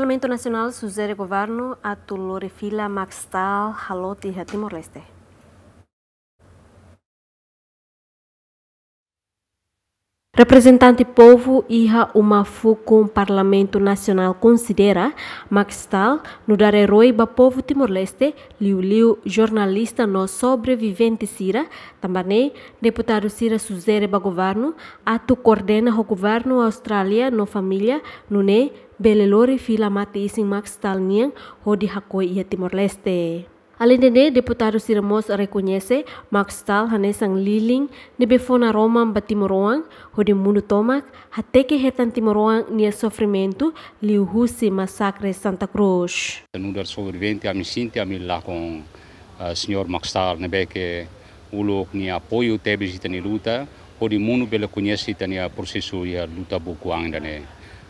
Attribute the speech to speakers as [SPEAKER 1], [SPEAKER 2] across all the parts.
[SPEAKER 1] Parlamento Nacional sugere governo a fila maxtal haloti ha Timor-Leste. Representante povo iha uma fukum Parlamento Nacional considera Maxtal no dar herói ba povo Timor-Leste liu liu jornalista no sobrevivente Sira também deputado Sira suzere ba governo atu coordena o governo Austrália no família no ne belelori fila mati ising Maxtal niang ho di hakoi ia Timor-Leste. Além de deputado Siramos reconhece Maxtal hanesang liling ni befona Roma batimoroang hodi mundo tomak até que hetan timoroang nia sofrimento liu husi massacre Santa Cruz.
[SPEAKER 2] No dar sobrevivente a me sinto a me lá com o senhor Maxtal nebe que ulo ni apoio tebe jita ni luta hodi mundo bela conhece tani a processo ia luta buku ainda ne.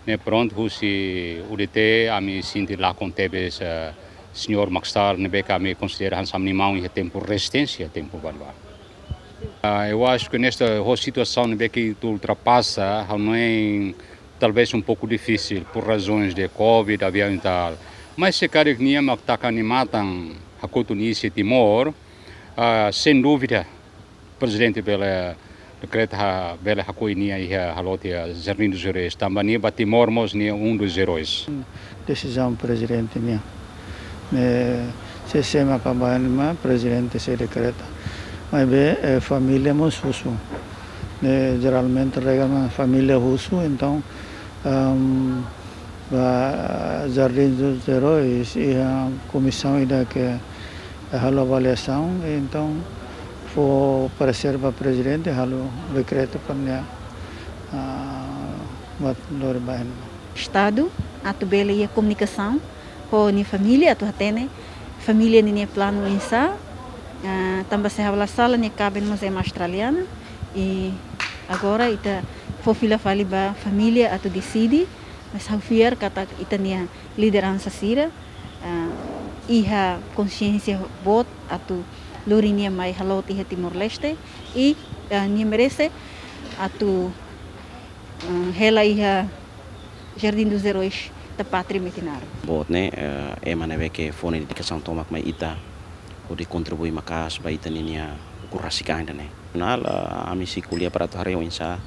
[SPEAKER 2] Ne pronto husi udete a me sinto lá com tebe uh, senhor Maxtar Nebeca me considera Hans Animal em tempo resistência, tempo valor. Uh, eu acho que nesta situação Nebeca ultrapassa, não é talvez um pouco difícil por razões de Covid, avião e tal. Mas se que está animado a Cotunícia Timor, uh, sem dúvida, o presidente pela decreto ha bela hakoinia e ha halotia Zerlindo Zures também Timor mos um dos heróis.
[SPEAKER 3] Decisão presidente minha sistema kabayan ma presidente se decreta. Mas be é, família mos husu né, geralmente regama família husu então um, a Jardim dos Heróis e a comissão ainda que a avaliação então foi parecer para presidente halo decreto para a
[SPEAKER 4] Estado, a tubela e a comunicação ko ni família tu hatene. Família ni plano insa uh, também se habla sala ni cabe no museu australiana e agora ita fofila fali ba família atu decide mas fiar kata ita ni liderança sira. Uh, iha consciência bot atu lurinia mai haloti he Timor Leste e uh, ni merece atu uh, hela iha Jardim dos Heróis da pátria metinar.
[SPEAKER 5] Bot né, é maneira que fone dedicação toma com ita, o de contribuir makas ba ita ninia kurasika ainda né. Nal a mim se kulia para torre o insa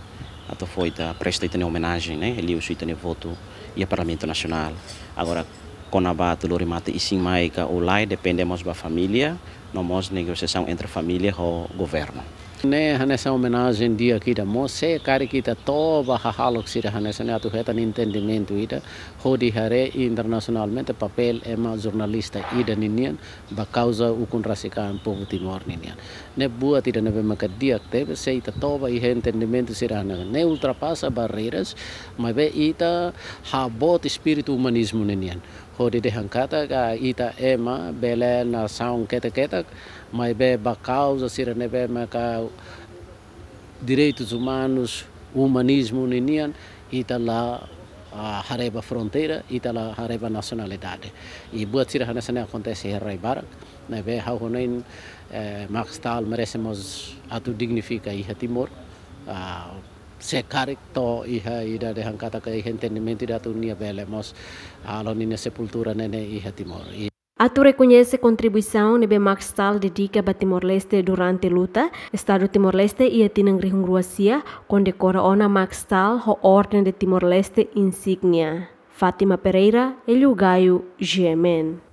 [SPEAKER 5] atau foi da presta ita homenagem né, ele usu ita voto e Parlamento Nacional. Agora a lori mate ising mai ka ulai dependemos da família, nós negociação entre família e governo. Ne hanessa homenagem dia kita mo se kari kita toba hahalok sira hanessa ne atu hetan entendimento ida hodi hare internacionalmente papel ema jornalista ida ninian ba causa ukun rasikan povo timor ninian ne bua tida ne maka dia tebe se ita toba i entendimento sira hanessa ne ultrapassa barreiras. Mas be ita habot espírito humanismo ninian hodi de hankata ka ita ema bele na saung keta keta mas be ba causa sira ne be maka direitos humanos humanismo ninian ita lá a hareba fronteira ita lá hareba nacionalidade. E buat sira hana sana acontece Rai Barak na be ha honen eh, Max Tal merecemos atu dignifica e Timor se karik to iha ida de hankata ka entendimento da tunia belemos alon ina sepultura nene iha Timor
[SPEAKER 1] Atu reconhece contribuição nebe Maxtal dedica a Timor-Leste durante luta. Estado Timor-Leste ia tinang rihung ruasia condecora ona Maxtal ho Ordem de Timor-Leste insignia. Fátima Pereira, Elio Gaio, GMN.